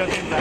shut him down.